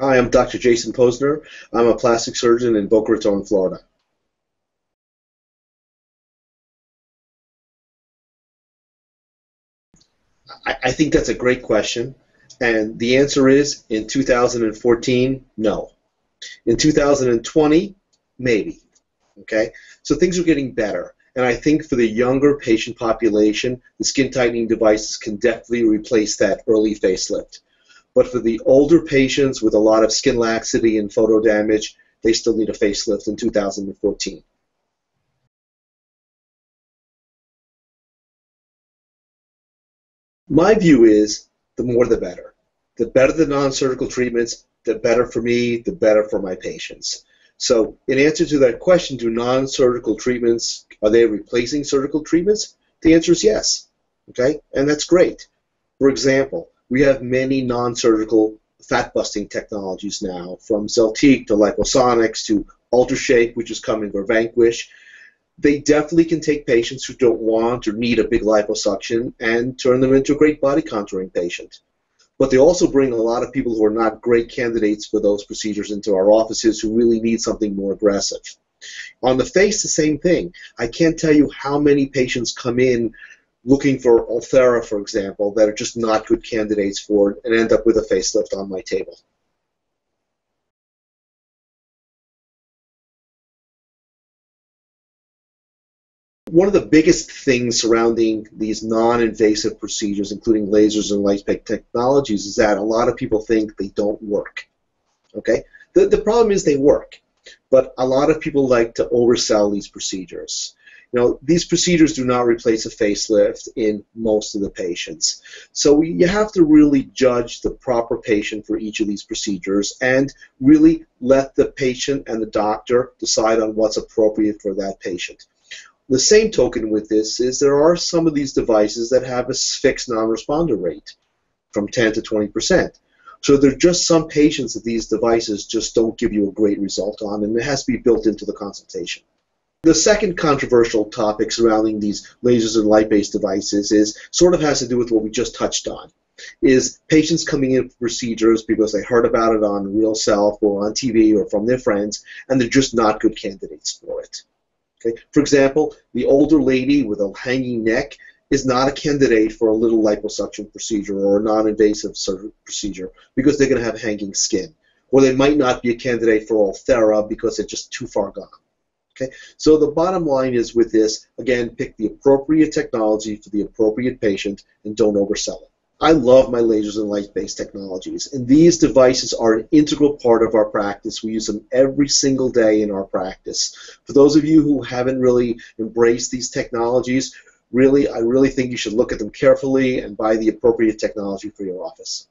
Hi, I'm Dr. Jason Pozner. I'm a plastic surgeon in Boca Raton, Florida. I, I think that's a great question. And the answer is in 2014, no. In 2020, maybe. Okay? So things are getting better. And I think for the younger patient population, the skin tightening devices can definitely replace that early facelift. But for the older patients with a lot of skin laxity and photo damage, they still need a facelift in 2014. My view is the more the better. The better the non-surgical treatments, the better for me, the better for my patients. So in answer to that question, do non-surgical treatments, are they replacing surgical treatments? The answer is yes. Okay, and that's great. For example, we have many non-surgical fat busting technologies now, from Zeltiq to Liposonix to UltraShape, which is coming, or Vanquish. They definitely can take patients who don't want or need a big liposuction and turn them into a great body contouring patient. But they also bring a lot of people who are not great candidates for those procedures into our offices who really need something more aggressive. On the face, the same thing. I can't tell you how many patients come in looking for Ulthera, for example, that are just not good candidates for it and end up with a facelift on my table. One of the biggest things surrounding these non-invasive procedures, including lasers and light technologies, is that a lot of people think they don't work. Okay, the, the problem is they work, but a lot of people like to oversell these procedures. You know, these procedures do not replace a facelift in most of the patients. So we, you have to really judge the proper patient for each of these procedures and really let the patient and the doctor decide on what's appropriate for that patient. The same token with this is there are some of these devices that have a fixed non-responder rate from 10 to 20 percent. So there are just some patients that these devices just don't give you a great result on, and it has to be built into the consultation. The second controversial topic surrounding these lasers and light-based devices is sort of has to do with what we just touched on. Is patients coming in for procedures because they heard about it on Real Self or on TV or from their friends, and they're just not good candidates for it. Okay? For example, the older lady with a hanging neck is not a candidate for a little liposuction procedure or a non-invasive procedure because they're going to have hanging skin. Or they might not be a candidate for Ulthera because they're just too far gone. Okay, so the bottom line is with this, again, pick the appropriate technology for the appropriate patient and don't oversell it. I love my lasers and light-based technologies, and these devices are an integral part of our practice. We use them every single day in our practice. For those of you who haven't really embraced these technologies, really, I really think you should look at them carefully and buy the appropriate technology for your office.